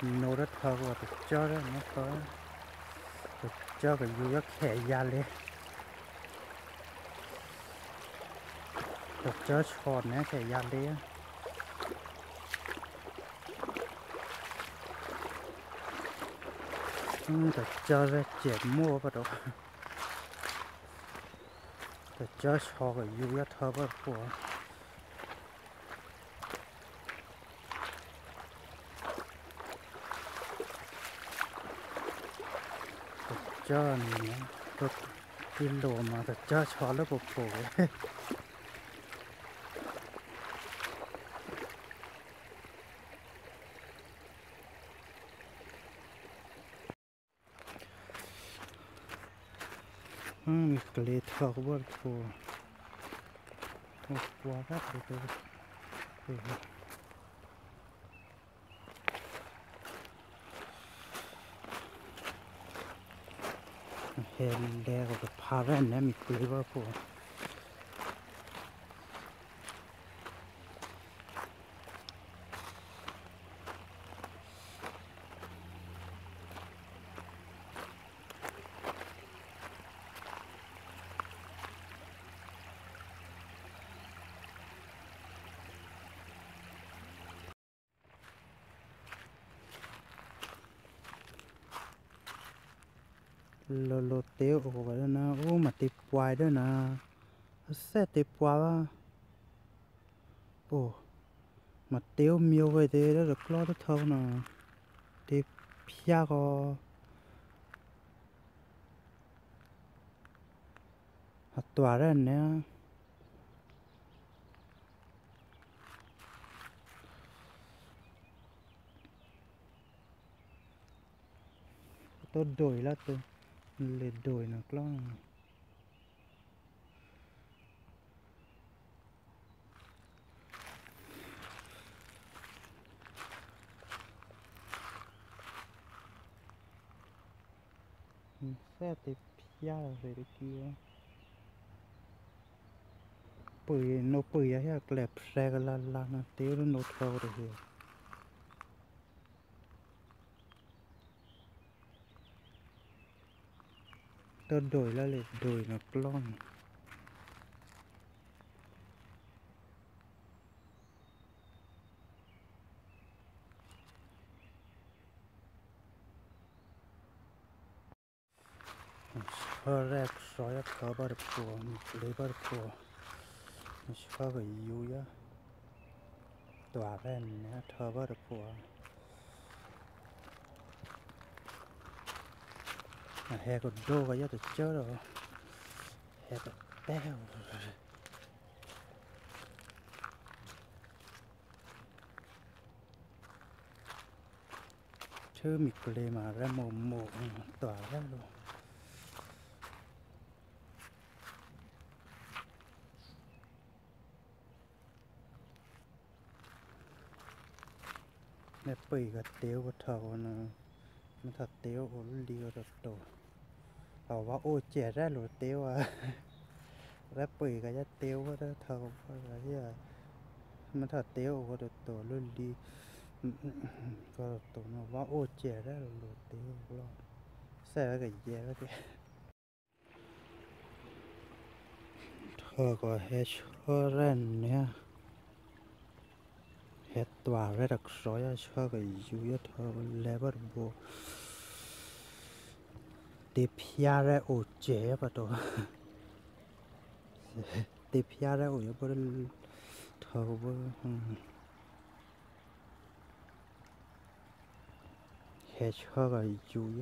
nó rất thơ và được cho đó nó có được cho cái dù rất khẽ ra lên. Được cho tròn nó khẽ ra lên. Được cho ra chuyện mua vào đó. Được cho cho cái dù rất thơ và của cho tôi tin đồ mà thật cho cho lớp bộ phổ Hmm, kali thak bar po. Oh, till there was a pattern, let me. Lô lô tiêu của vậy đó na ô mà tiệp quài đó na. Xe tiệp quài á ô mà tiêu miêu vậy thế đó được lo đó thâu nè tiệp pia có hạt tỏa đó nè tôi đổi là tôi เลดโดยนะกล้องแซ่ติพี่ยาเลยตะกี้ปุยโนปุยอะแกลบแรกลาลานะเตี้ยโนทอเลย tao đổi là lại đổi nó clon Szereg saját kabarpó, lébarpó, és faga júja, tovább enne, kabarpó. Juja. Dvaren, jag tar på. mà hè còn đô vào được rồi hè còn đeo rồi mịt lê mà ra mồm mồm tỏa ra luôn nè bì gật tiêu gật thầu nè nó thật tiêu ổ liều được đồ ở vào ô trẻ ra tiêu à. Ra bì cái giá tiêu đó thầu cái gì à. Mà thật tiêu có được tổ luôn đi. Có tổ nó vào ô trẻ ra lỗ tiêu luôn, xe cái gì cái gì có hết cho nè. Hết tòa ra đặc sỏi cho cái dụ thơ level bộ တေဖျားရဲအိုเจ๋ပတော့တေဖျားရဲအိုရပတော့ထောဘဟဲချောကယူရ